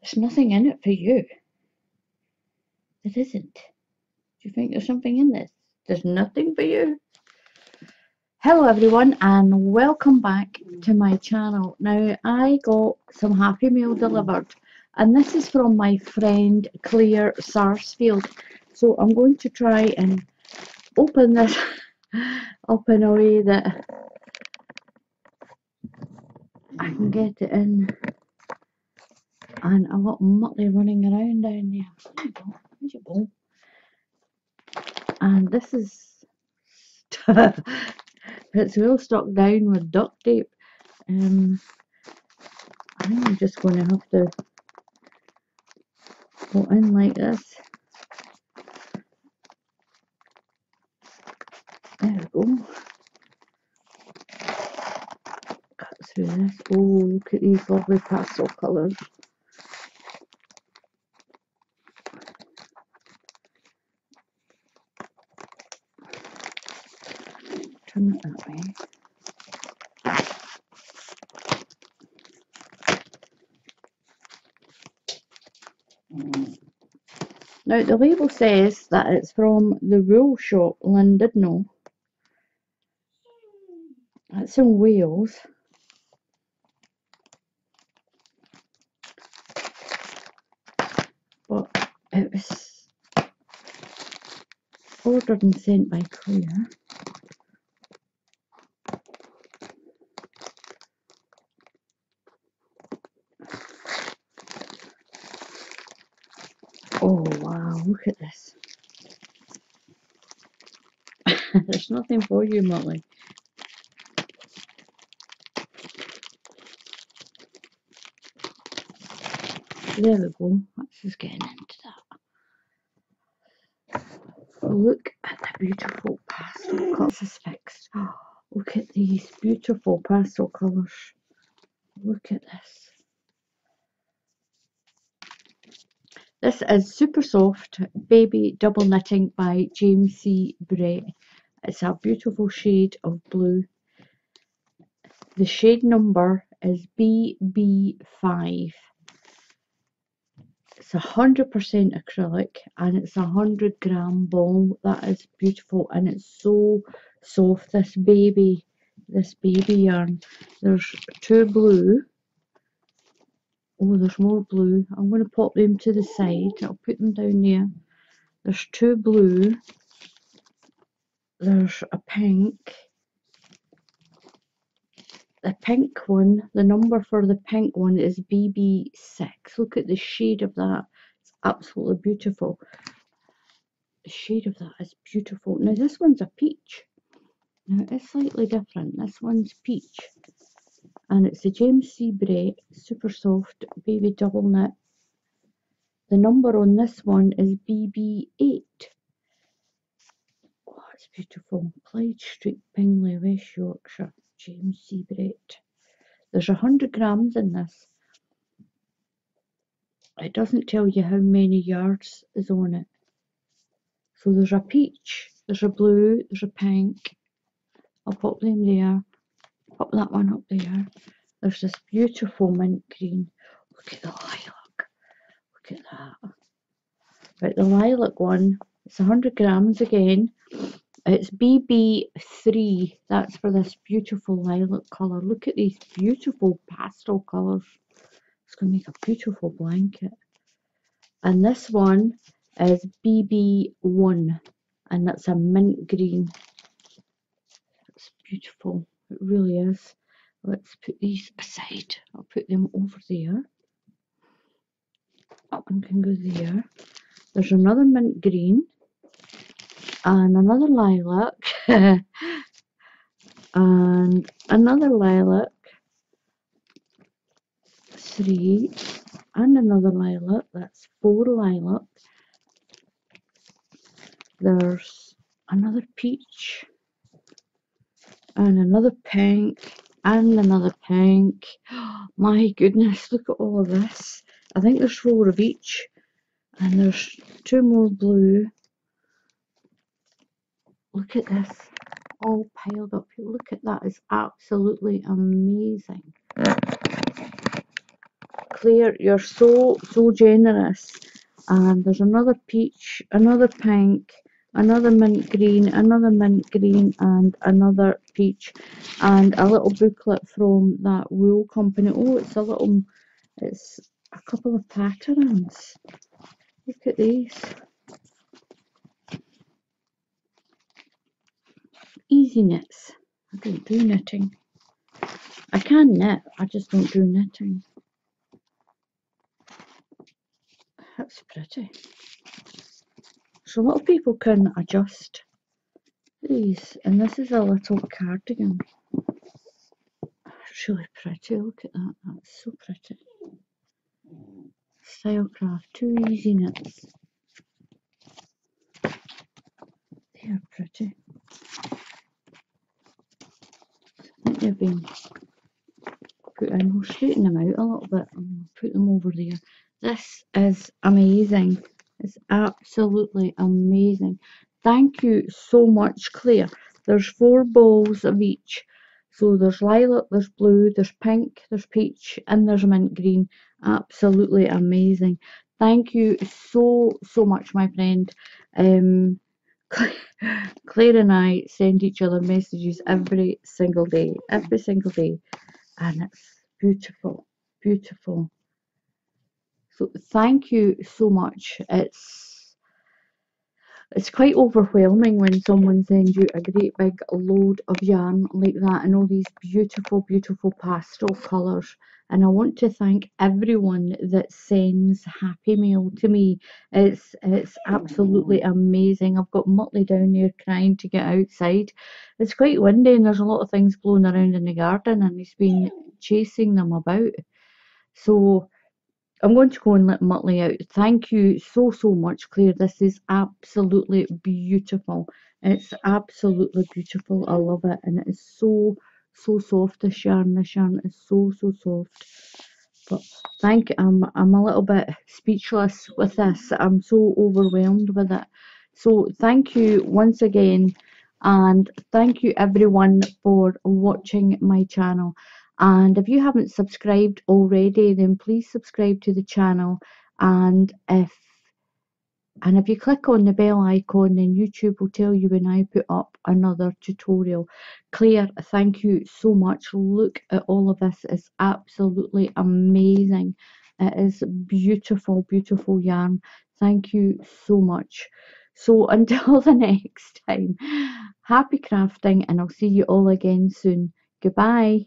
There's nothing in it for you. There isn't. Do you think there's something in this? There's nothing for you. Hello everyone and welcome back to my channel. Now I got some Happy Mail delivered and this is from my friend Claire Sarsfield. So I'm going to try and open this up in a way that I can get it in and I've got Muttley running around down there. And this is it's well stuck down with duct tape. Um, I'm just going to have to go in like this. There we go. Cut through this. Oh, look at these lovely pastel colours. Turn it that way. Now the label says that it's from the wool shop Llandudno. That's in Wales. But it was ordered and sent by Claire. Oh wow, look at this. There's nothing for you, Molly. There we go. Let's just get into that. Look at the beautiful pastel colours. This is fixed. look at these beautiful pastel colours. Look at this. This is Super Soft Baby Double Knitting by James C. Brett. It's a beautiful shade of blue. The shade number is BB5. It's a hundred percent acrylic and it's a hundred gram ball. That is beautiful and it's so soft. This baby, this baby yarn. There's two blue. Oh, there's more blue. I'm going to pop them to the side. I'll put them down there. There's two blue. There's a pink. The pink one, the number for the pink one is BB6. Look at the shade of that. It's absolutely beautiful. The shade of that is beautiful. Now this one's a peach. Now it's slightly different. This one's peach. And it's the James C. Super Soft Baby Double Knit. The number on this one is BB8. Oh, it's beautiful. Clyde Street, Bingley, West Yorkshire. James C. Brett. There's a hundred grams in this. It doesn't tell you how many yards is on it. So there's a peach, there's a blue, there's a pink. I'll pop them there. Pop that one up there. There's this beautiful mint green. Look at the lilac. Look at that. Right, the lilac one, it's 100 grams again. It's BB3. That's for this beautiful lilac colour. Look at these beautiful pastel colours. It's going to make a beautiful blanket. And this one is BB1. And that's a mint green. It's beautiful. It really is. Let's put these aside. I'll put them over there. That one can go there. There's another mint green and another lilac and another lilac three and another lilac that's four lilac there's another peach and another pink and another pink my goodness look at all of this I think there's four of each and there's two more blue Look at this, all piled up. Look at that, it's absolutely amazing. Claire, you're so, so generous. And there's another peach, another pink, another mint green, another mint green, and another and a little booklet from that wool company. Oh, it's a little, it's a couple of patterns. Look at these. Easy knits. I don't do knitting. I can knit, I just don't do knitting. That's pretty. So a lot of people can adjust these, and this is a little cardigan. It's really pretty, look at that, that's so pretty. Stylecraft, two easy knits. They are pretty. I think they've been put in. We'll straighten them out a little bit and put them over there. This is amazing. It's absolutely amazing. Thank you so much, Claire. There's four balls of each. So there's lilac, there's blue, there's pink, there's peach, and there's mint green. Absolutely amazing. Thank you so, so much, my friend. Um, Claire and I send each other messages every single day, every single day, and it's beautiful, beautiful. So thank you so much. It's it's quite overwhelming when someone sends you a great big load of yarn like that and all these beautiful, beautiful pastel colours. And I want to thank everyone that sends happy mail to me. It's it's absolutely amazing. I've got Muttley down here crying to get outside. It's quite windy and there's a lot of things blowing around in the garden and he's been chasing them about. So I'm going to go and let Muttley out. Thank you so, so much, Claire. This is absolutely beautiful. It's absolutely beautiful. I love it. And it is so, so soft, this yarn. This yarn is so, so soft. But thank you. I'm, I'm a little bit speechless with this. I'm so overwhelmed with it. So thank you once again. And thank you everyone for watching my channel and if you haven't subscribed already then please subscribe to the channel. And if and if you click on the bell icon then YouTube will tell you when I put up another tutorial. Claire thank you so much. Look at all of this. It's absolutely amazing. It is beautiful beautiful yarn. Thank you so much. So until the next time happy crafting and I'll see you all again soon. Goodbye